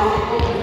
Obrigado.